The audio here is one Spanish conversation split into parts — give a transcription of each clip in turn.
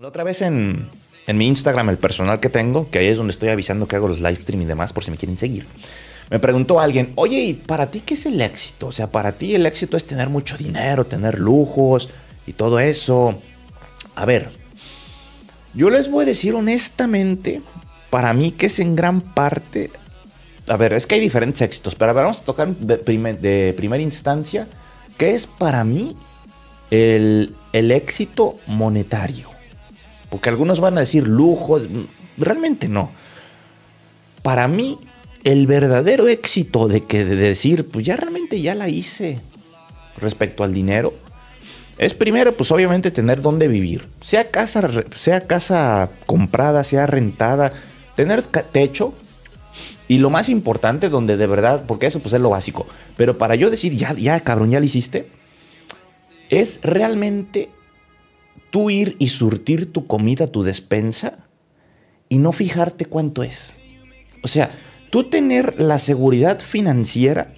La otra vez en, en mi Instagram, el personal que tengo, que ahí es donde estoy avisando que hago los live stream y demás, por si me quieren seguir. Me preguntó alguien, oye, ¿y para ti qué es el éxito? O sea, para ti el éxito es tener mucho dinero, tener lujos y todo eso. A ver, yo les voy a decir honestamente, para mí que es en gran parte... A ver, es que hay diferentes éxitos, pero a ver, vamos a tocar de, de primera instancia, ¿qué es para mí el, el éxito monetario? Porque algunos van a decir lujos, realmente no. Para mí, el verdadero éxito de que de decir, pues ya realmente ya la hice respecto al dinero, es primero, pues obviamente tener dónde vivir. Sea casa, sea casa comprada, sea rentada, tener techo. Y lo más importante, donde de verdad, porque eso pues es lo básico. Pero para yo decir, ya, ya cabrón, ya lo hiciste, es realmente tú ir y surtir tu comida, tu despensa, y no fijarte cuánto es. O sea, tú tener la seguridad financiera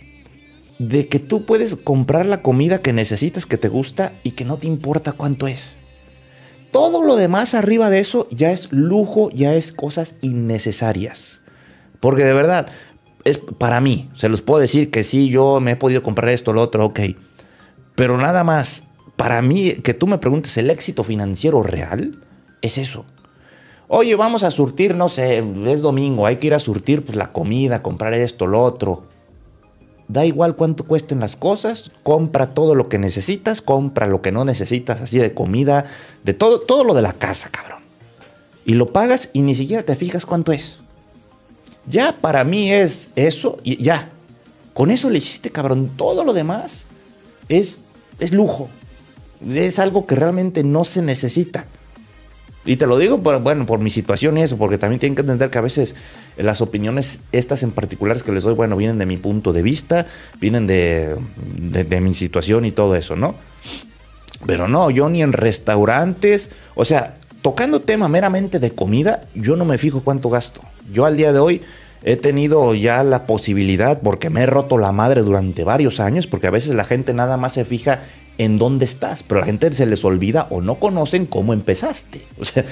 de que tú puedes comprar la comida que necesitas, que te gusta y que no te importa cuánto es. Todo lo demás arriba de eso ya es lujo, ya es cosas innecesarias. Porque de verdad, es para mí, se los puedo decir que sí, yo me he podido comprar esto, lo otro, ok. Pero nada más, para mí, que tú me preguntes el éxito financiero real, es eso. Oye, vamos a surtir, no sé, es domingo, hay que ir a surtir pues, la comida, comprar esto, lo otro. Da igual cuánto cuesten las cosas, compra todo lo que necesitas, compra lo que no necesitas, así de comida, de todo, todo lo de la casa, cabrón. Y lo pagas y ni siquiera te fijas cuánto es. Ya para mí es eso y ya. Con eso le hiciste, cabrón. Todo lo demás es, es lujo es algo que realmente no se necesita. Y te lo digo por, bueno, por mi situación y eso, porque también tienen que entender que a veces las opiniones, estas en particulares que les doy, bueno, vienen de mi punto de vista, vienen de, de, mi situación y todo eso, ¿no? Pero no, yo ni en restaurantes, o sea, tocando tema meramente de comida, yo no me fijo cuánto gasto. Yo al día de hoy he tenido ya la posibilidad, porque me he roto la madre durante varios años, porque a veces la gente nada más se fija en dónde estás, pero la gente se les olvida o no conocen cómo empezaste. O sea,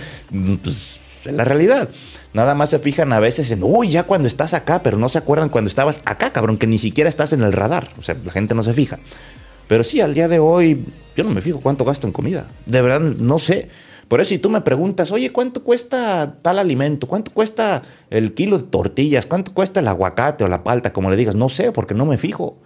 pues, es la realidad. Nada más se fijan a veces en, uy, ya cuando estás acá, pero no se acuerdan cuando estabas acá, cabrón, que ni siquiera estás en el radar. O sea, la gente no se fija. Pero sí, al día de hoy, yo no me fijo cuánto gasto en comida. De verdad, no sé. Por eso, si tú me preguntas, oye, ¿cuánto cuesta tal alimento? ¿Cuánto cuesta el kilo de tortillas? ¿Cuánto cuesta el aguacate o la palta? Como le digas, no sé, porque no me fijo.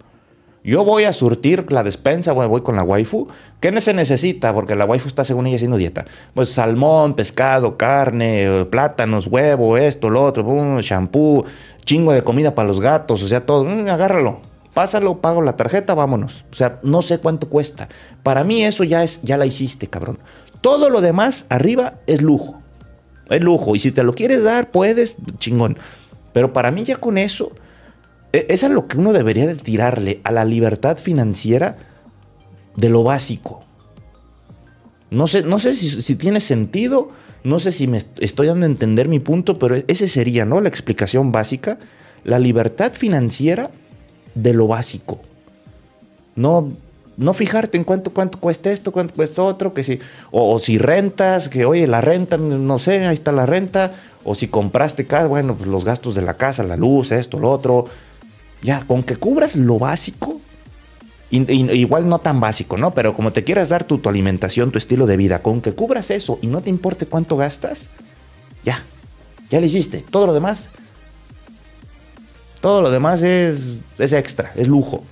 Yo voy a surtir la despensa, voy con la waifu. ¿Qué se necesita? Porque la waifu está, según ella, haciendo dieta. Pues salmón, pescado, carne, plátanos, huevo, esto, lo otro, shampoo, chingo de comida para los gatos, o sea, todo. Mm, agárralo, pásalo, pago la tarjeta, vámonos. O sea, no sé cuánto cuesta. Para mí eso ya es, ya la hiciste, cabrón. Todo lo demás arriba es lujo. Es lujo. Y si te lo quieres dar, puedes, chingón. Pero para mí ya con eso es a lo que uno debería de tirarle, a la libertad financiera de lo básico. No sé, no sé si, tiene sentido, no sé si me estoy dando a entender mi punto, pero ese sería, ¿no? La explicación básica, la libertad financiera de lo básico. No, no fijarte en cuánto, cuánto cuesta esto, cuánto cuesta otro, que si, o, si rentas, que oye, la renta, no sé, ahí está la renta, o si compraste casa, bueno, pues los gastos de la casa, la luz, esto, lo otro, ya, con que cubras lo básico, igual no tan básico, ¿no? Pero como te quieras dar tu, tu alimentación, tu estilo de vida, con que cubras eso y no te importe cuánto gastas, ya, ya lo hiciste. Todo lo demás, todo lo demás es, es extra, es lujo.